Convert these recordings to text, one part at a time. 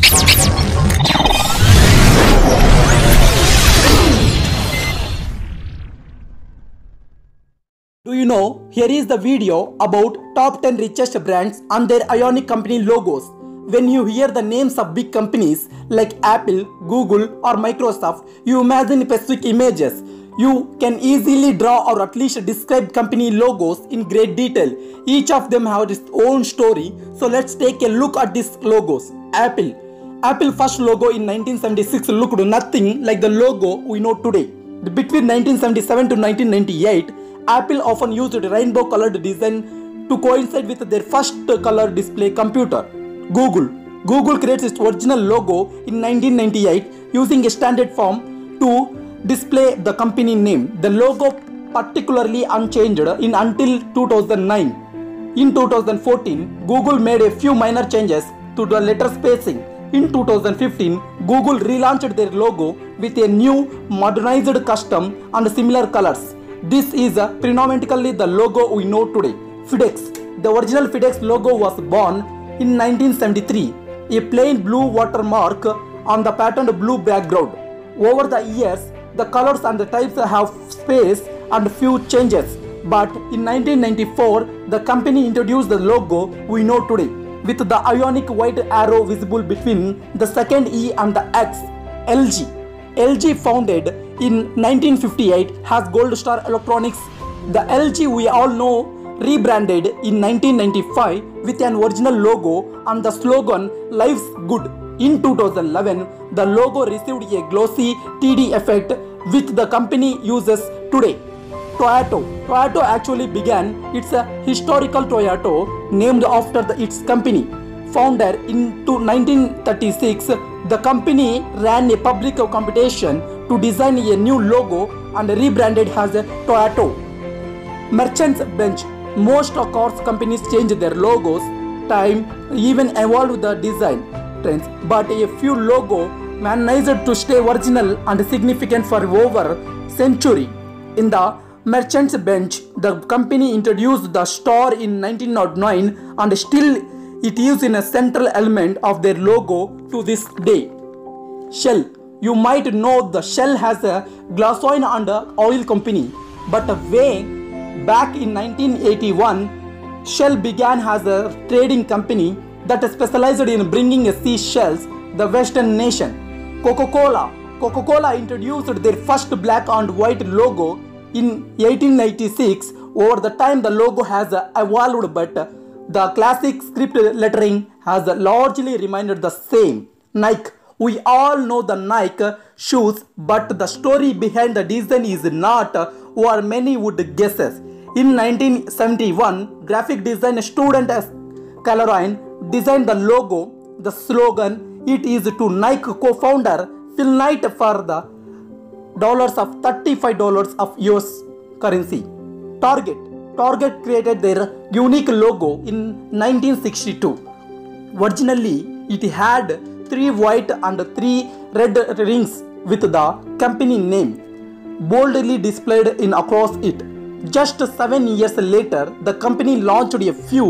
Do you know? Here is the video about top 10 richest brands and their Ionic company logos. When you hear the names of big companies like Apple, Google, or Microsoft, you imagine specific images. You can easily draw or at least describe company logos in great detail. Each of them have its own story. So let's take a look at these logos. Apple. Apple first logo in 1976 looked nothing like the logo we know today. Between 1977 to 1998, Apple often used rainbow colored design to coincide with their first color display computer. Google. Google creates its original logo in 1998 using a standard form to display the company name. The logo particularly unchanged in until 2009. In 2014, Google made a few minor changes to the letter spacing. In 2015, Google relaunched their logo with a new modernized custom and similar colors. This is uh, predominantly the logo we know today. FedEx. The original FedEx logo was born in 1973, a plain blue watermark on the patterned blue background. Over the years, the colors and the types have space and few changes. But in 1994, the company introduced the logo we know today, with the ionic white arrow visible between the second E and the X. LG. LG founded in 1958 has Gold Star Electronics. The LG we all know rebranded in 1995 with an original logo and the slogan Life's Good. In 2011, the logo received a glossy TD effect which the company uses today. Toyota. Toyota actually began its uh, historical Toyota named after the, its company. Founder in 1936, the company ran a public competition to design a new logo and rebranded as Toyota. Merchants Bench. Most of course companies change their logos, time, even evolve the design trends, but a few logo managed to stay original and significant for over century. In the Mercedes-Benz, the company introduced the star in 1909 and still it is in a central element of their logo to this day. Shell. You might know the Shell has a gasoline and oil company, but way back in 1981, Shell began as a trading company that specialized in bringing seashells the western nation. Coca-Cola. Coca-Cola introduced their first black and white logo in 1896. Over the time the logo has uh, evolved but the classic script lettering has largely remained the same. Nike. We all know the Nike shoes, but the story behind the design is not what many would guess. In 1971, graphic design student Carolyn designed the logo. The slogan it is to Nike co-founder Phil Knight for the dollars of $35 of US currency. Target. Target created their unique logo in 1962. Originally, it had three white and three red rings with the company name boldly displayed in across it. Just seven years later, the company launched a few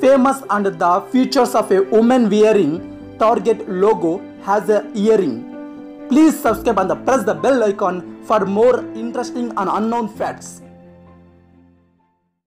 famous and the features of a woman wearing Target logo has a earring. Please subscribe and press the bell icon for more interesting and unknown facts.